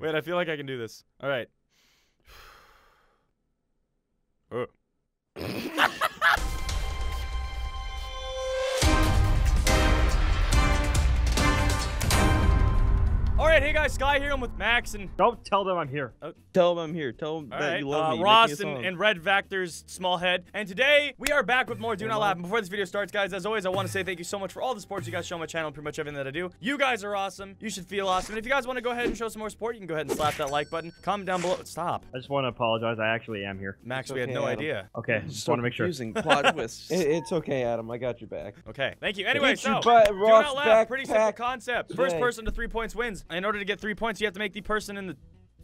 Wait, I feel like I can do this. All right. Oh. right, hey guys, Sky here. I'm with Max and Don't tell them I'm here. Tell them I'm here. Tell them all that right, you love uh, me. Make me a Ross and, and RedVacktor's small head. And today we are back with more Do Not Laugh. And before this video starts, guys, as always, I want to say thank you so much for all the support you guys show my channel and pretty much everything that I do. You guys are awesome. You should feel awesome. And if you guys want to go ahead and show some more support, you can go ahead and slap that like button. Comment down below. Stop, I just want to apologize. I actually am here. Max. It's we had no Adam. idea. Okay, just so want to make sure. confusing. Plot twists. It, it's okay, Adam. I got your back. Okay, thank you. Anyway, Get your so butt, do Ross not laugh. Pretty simple concept. First person to three points wins. In order to get three points, you have to make the person in the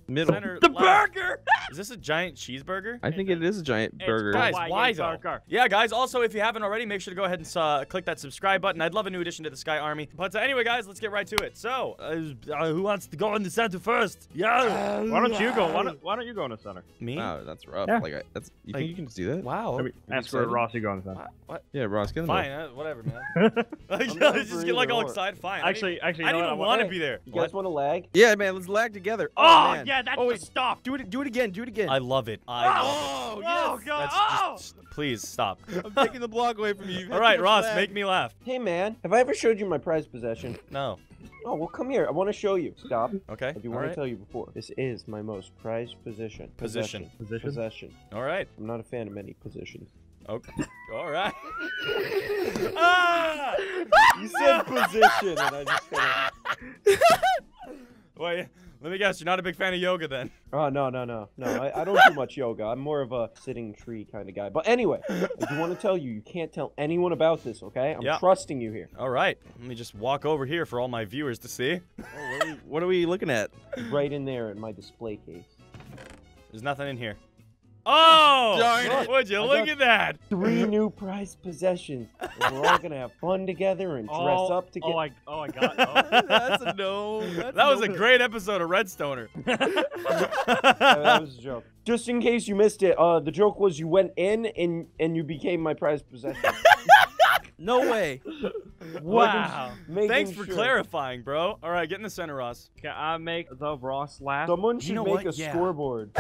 Middle. center. The laugh. burger. Is this a giant cheeseburger? I think it is a giant It's burger. Guys, Why why though? Yeah, guys. Also, if you haven't already, make sure to go ahead and uh, click that subscribe button. I'd love a new addition to the Sky Army. But uh, anyway, guys, let's get right to it. So, uh, uh, who wants to go in the center first? Yeah. Why don't you go? Why don't, why don't you go in the center? Me? Wow, that's rough. Yeah. Like, I, that's. You Like- think you can just do that? Wow. Let me you ask for? Ross. You go in the center. What? what? Yeah, Ross, get in Fine. there. Uh, whatever, man. like, down just get like either all excited. Fine. I Actually, actually, I know didn't what? want to be there. You guys want to lag? Yeah, man, let's lag together. Oh, man. yeah, that's Oh, the stuff. Do it. Do it again. Do it again. I love it. I love oh, Oh, yes. God. it. oh. That's just, please stop. I'm taking the block away from you. You've had All too right, much Ross, lag. make me laugh. Hey, man. Have I ever showed you my prized possession? No. Oh, well, come here. I want to show you. Stop. Okay. I do want right. to tell you before. This is my most prized position. Position. Position. Possession. All right. I'm not a fan of many positions. Okay. All right. ah! You said position, and I just kind Wait, let me guess. You're not a big fan of yoga then? Oh, no, no, no. No, I, I don't do much yoga. I'm more of a sitting tree kind of guy. But anyway, I do want to tell you, you can't tell anyone about this, okay? I'm Yeah. trusting you here. All right. Let me just walk over here for all my viewers to see. Oh, what, are we, what are we looking at? Right in there in my display case. There's nothing in here. Oh! Darn it. Would you I look at that? Three new prized possessions. And we're all going to have fun together and dress oh, up together. Oh, I, oh, I got. Oh. That's a no. That's That was a great episode of Redstoner. That was a joke. Just in case you missed it, uh, the joke was you went in and and you became my prized possession. No way. wow. Making Thanks for sure. clarifying, bro. All right, get in the center, Ross. Can I make the Ross laugh? Someone should know make what? a Yeah. scoreboard.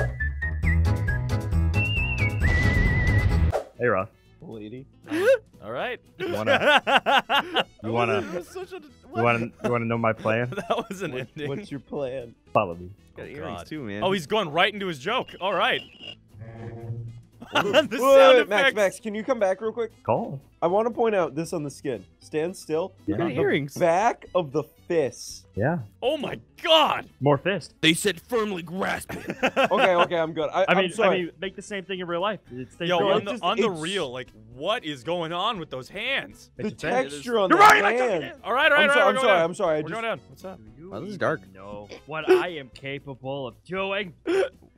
Hey, Ross. Lady. All right. You wanna? You wanna? You're such a. You wanna? You wanna know my plan? that was an What- ending. what's your plan? Follow me. Got Oh, earrings God. too, man. Oh, he's going right into his joke. All right. the Wait, sound Max, effects. Max, can you come back real quick? Call. I want to point out this on the skin. Stand still. Yeah. Look at The earrings. Back of the fist. Yeah. Oh my God. More fist. They said firmly grasp it. Okay, okay, I'm good. I, I mean, am sorry. I mean, make the same thing in real life. It's the Yo, same on thing. the just- on the real, like, what is going on with those hands? the It's texture on You're the right, I took hand. it. All right, all right, I'm, so- right. I'm sorry. going I'm sorry. I We're just going down. What's up? You Oh, this is even dark. No, what I am capable of doing?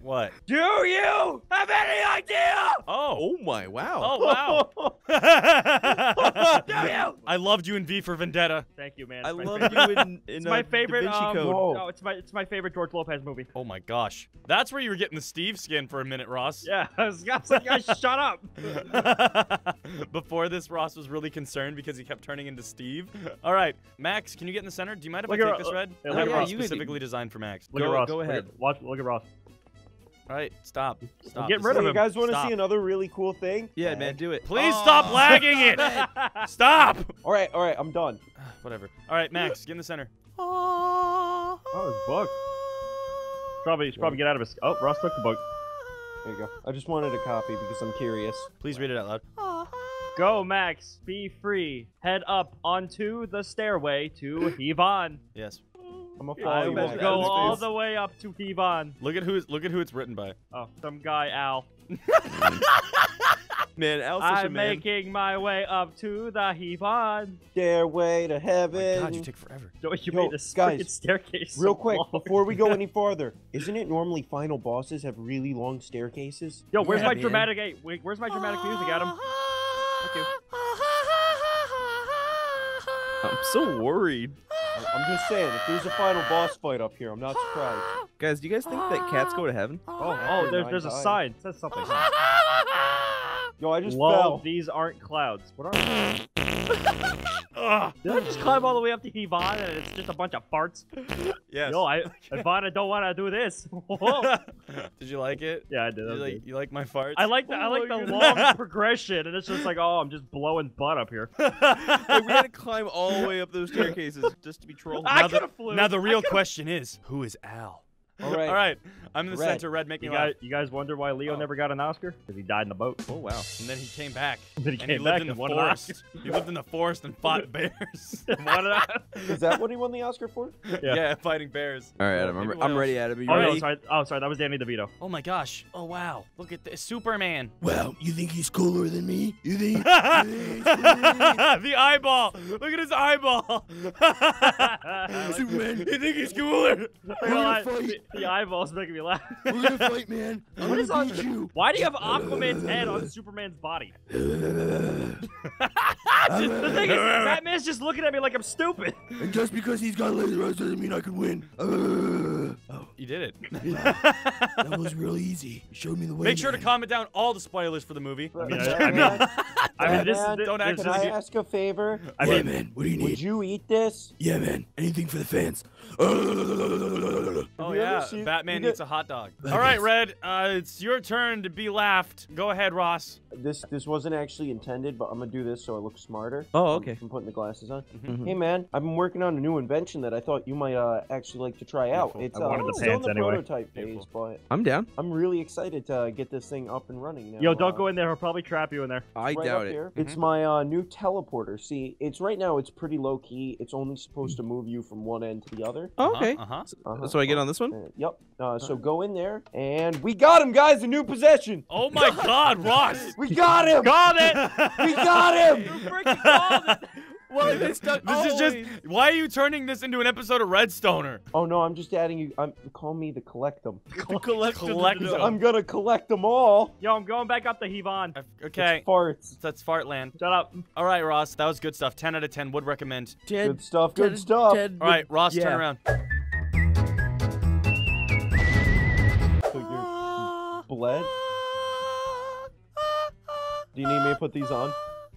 What? Do you have any idea? Oh. Oh my! Wow. Oh wow. Do you? I loved you in V for Vendetta. Thank you, man. I It's my love favorite. you in, in It's uh, my favorite. Da Vinci Um, Code. No, it's my it's my favorite George Lopez movie. Oh my gosh. That's where you were getting the Steve skin for a minute, Ross. Yeah, I was, I was like, guys, shut up. Before this, Ross was really concerned because he kept turning into Steve. All right, Max, can you get in the center? Do you mind if Look I take Ro- this red? yeah, I have at one Ross. You could- specifically designed for Max. Look Go- at Ross. go look ahead. At, watch. Look at Ross. All right, stop. Stop. get rid is- of Hey, you guys want to see another really cool thing? Yeah, man, do it. Please Oh, stop lagging it. man. Stop. All right, all right, I'm done. Whatever. All right, Max, get in the center. Oh, his book. Probably, he should probably get out of his. Oh, Ross took the book. There you go. I just wanted a copy because I'm curious. Please read it out loud. Go, Max. Be free. Head up onto the stairway to Yvonne. Yes. I'm a I follow you will back. go all the way up to Yvonne. Look at who's look at who it's written by. Oh, some guy Al. Man, Al's such a I'm man. making my way up to the Yvonne. Stairway to Oh my heaven. God, you take forever. Don't you Yo, made this guys, freaking staircase. Real so quick, long. before we go any farther, isn't it normally final bosses have really long staircases? Yo, where's Yeah, my man. dramatic? Hey, wait, where's my dramatic music, Adam? Thank you. I'm so worried. I- I'm just saying, if there's a final boss fight up here, I'm not surprised. Guys, do you guys think that cats go to heaven? Oh, oh, there's there's a sign. It says something. Yo, I just Lol, fell. these aren't clouds. What are they? Ugh. Did I just climb all the way up to Yvonne and it's just a bunch of farts? Yes. No, I Yvonne, I don't want to do this. Did you like it? yeah, I did. You like, you like my farts? I like the I Oh like the goodness. long progression, and it's just like, oh, I'm just blowing butt up here. Like, we had to climb all the way up those staircases just to be trolled. I now the, coulda flew. now the real question is, who is Al? All right. All right, I'm in the Red. center. Red, make me You laugh. guys, you guys wonder why Leo Oh. never got an Oscar? Because he died in the boat. Oh wow. And then he came back. Then he and came he lived in and the won an forest. he lived in the forest and fought bears. Won an Is that what he won the Oscar for? Yeah. yeah. fighting bears. All right, Adam. I'm, I'm ready, Adam. Are you Oh no, ready? sorry. Oh, sorry. That was Danny DeVito. Oh my gosh. Oh wow. Look at this. Superman. Wow, you think he's cooler than me? You think? the eyeball. Look at his eyeball. Superman, you think he's cooler? Well, I- fight. The, the eyeballs making me laugh. We're gonna fight, man. I'm What is gonna on- beat you. Why do you have Aquaman's head on Superman's body? The thing is, Batman's just looking at me like I'm stupid. And just because he's got laser eyes doesn't mean I can win. Uh, oh, You did it. that was real easy. You showed me the way. Make sure to comment down all the spoilers for the movie. I mean, I- I mean, I mean, this is Batman, don't this act Can I ask a favor? I yeah, man. What do you need? Would you eat this? Yeah, man. Anything for the fans. Oh you ever yeah, seen- Batman you eats a hot dog. All right, Red. Uh, it's your turn to be laughed. Go ahead, Ross. This this wasn't actually intended, but I'm gonna do this so I look smarter. Oh, I'm- okay. I'm putting the glasses on. Mhm. Hey man, I've been working on a new invention that I thought you might uh, actually like to try out. Beautiful. It's I uh, wanted the still in pants the anyway. prototype phase, Beautiful. but I'm down. I'm really excited to get this thing up and running now. Yo, don't Uh, go in there. He'll probably trap you in there. I right doubt up it. Here. It's my uh, new teleporter. See, it's right now. It's pretty low key. It's only supposed to move you from one end to the other. Oh, okay. Uh huh. Uh-huh. So I get on this one? Yep. Uh, so go in there, and we got him, guys. A new possession. Oh my God, Ross. We got him. Called it. we got him. Freaking called it. Well, it's stuck. This is just. Why are you turning this into an episode of Redstoner? Oh no, I'm just adding you. I'm call me the collectum. Collect. Collect. I'm gonna collect them all. Yo, I'm going back up to Yvonne. Okay. It's farts. That's Fartland. Shut up. All right, Ross. That was good stuff. 10 out of 10. Would recommend. Good stuff. Good stuff. All right, Ross, turn around. Bled. Do you need me to put these on?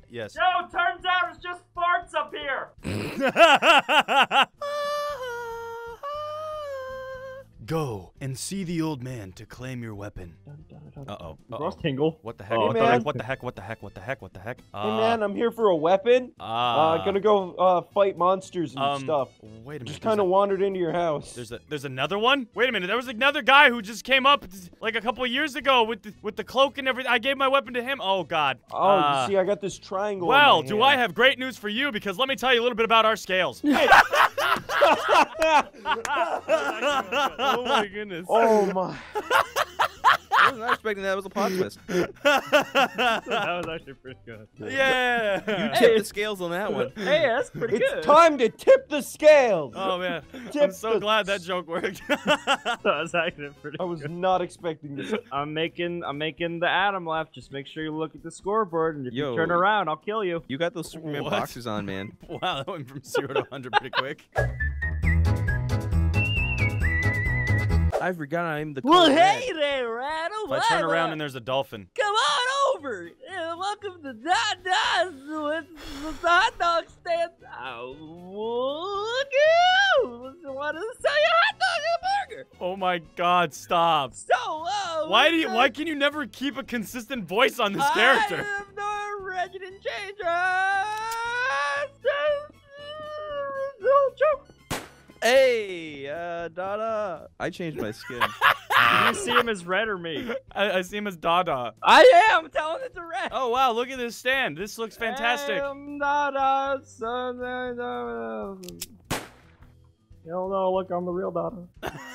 Yes. Yo, turns out it's just farts up here. Go and see the old man to claim your weapon. Uh oh. Gross tingle. What the heck? What, Hey, the man. heck? what the heck? What the heck? What the heck? What the heck? Hey man, I'm here for a weapon. Uh, Uh, gonna go uh, fight monsters and um, stuff. Wait a minute. Just kind of wandered into your house. There's a there's another one. Wait a minute. There was another guy who just came up like a couple years ago with the, with the cloak and everything. I gave my weapon to him. Oh God. Oh, Uh, you see, I got this triangle. on Well, my do hand. I have great news for you? Because let me tell you a little bit about our scales. oh my goodness. oh my! I was not expecting that was a plot twist. That was actually pretty good. yeah. You tipped the scales on that one. Hey, that's pretty It's good. It's time to tip the scales. Oh man. I'm so the- glad that joke worked. that was actually pretty I was good. not expecting this. I'm making I'm making the Adam laugh. Just make sure you look at the scoreboard, and if Yo. you turn around, I'll kill you. You got those Superman What? boxers on, man. wow, that went from zero to 100 pretty quick. I forgot I'm the. Well, color red. hey there, Rattle. If I turn around and there's a dolphin. Come on over. Uh, welcome to Dot Dots with the hot dog stand. Oh, look at you. Want to sell you a hot dog and a burger. Oh my god, stop. So, uh, Why do you why can you never keep a consistent voice on this I character? am no resident changer. Joke. Hey, uh, Dada. I changed my skin. Do you see him as red or me? I, I see him as Dada. I am telling it to Red. Oh wow, look at this stand. This looks fantastic. I am Dada, son, uh, Hell no, look, I'm the real Dada.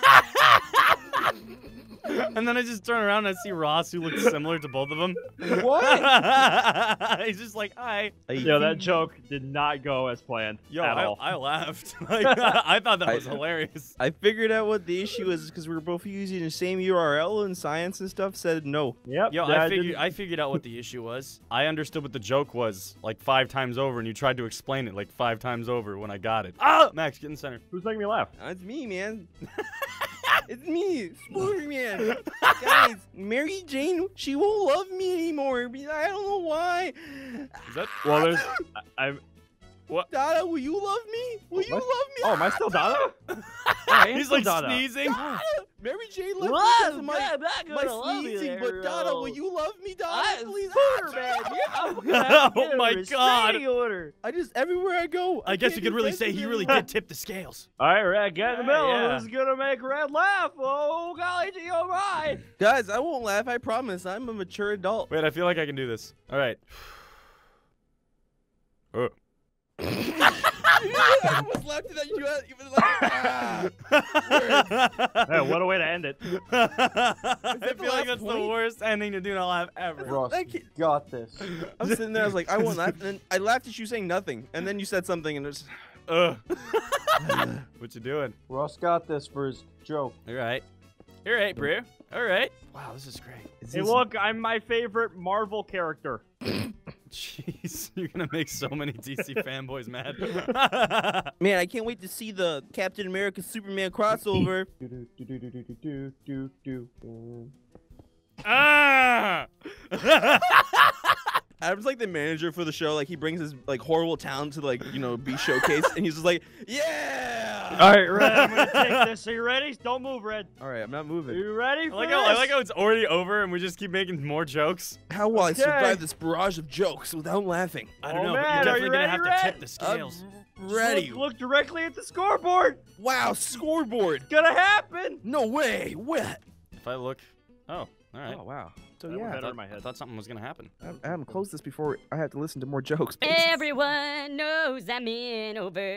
and then I just turn around and I see Ross who looks similar to both of them. What? He's just like, hi. Yo, that joke did not go as planned Yo, at I, all. I laughed. Like, I thought that I- was hilarious. I figured out what the issue was because we were both using the same URL and science and stuff said no. Yep. Yo, I figured I figured out what the issue was. I understood what the joke was like five times over, and you tried to explain it like five times over when I got it. Ah, Max, get in the center. Who's making me laugh? It's me, man. It's me, Spoiler Man. Guys, Mary Jane, she won't love me anymore. I don't know why. Is that? Well, there's. I, I What? Dada, will you love me? Will you love me? Oh, am I still Dada? I am He's still like Dada. sneezing. Dada, Mary Jane left me What? because of my, I'm not my gonna love you sneezing, but Dada, will you love me, Dada? I please. Spooner, man. Yeah, I'm gonna have to Oh my God. Order. I just everywhere I go. I guess you could really say he really did tip the scales. All right, Red, get in the Yeah, middle. yeah. Who's gonna make Red laugh? Oh, golly gee, oh my! Guys, I won't laugh. I promise. I'm a mature adult. Wait, I feel like I can do this. All right. Uh. I almost laughed at that. You had, you was like, ah. Hey, what a way to end it. I feel like last that's the worst ending to Do Not Laugh ever. Ross, Thank you you. got this. I'm sitting there. I was like, I won't laugh. And then I laughed at you saying nothing. And then you said something, and it's. Ugh. what you doing? Ross got this for his joke. All right. All right, Brew. All right. Wow, this is great. Hey, look, I'm my favorite Marvel character. Jeez, you're gonna make so many DC fanboys mad. Man, I can't wait to see the Captain America Superman crossover. ah! Adam's like the manager for the show. Like he brings his like horrible talent to like you know be showcased, and he's just like, yeah. All right, Red, I'm gonna take this. Are you ready? Don't move, Red. All right, I'm not moving. Are moving. you ready I like this? how I like how it's already over and we just keep making more jokes. How will I survive this barrage of jokes without laughing? I don't Oh, know, man, but you're definitely you gonna ready, have to Red? tip the scales. I'm ready. Look, look directly at the scoreboard. Wow, scoreboard. Gonna happen. No way. What? if I look, oh, all right. Oh wow. So That went yeah, better I in my thought, I thought something was gonna happen. Adam, Adam, close this before I have to listen to more jokes. Everyone knows I'm in over.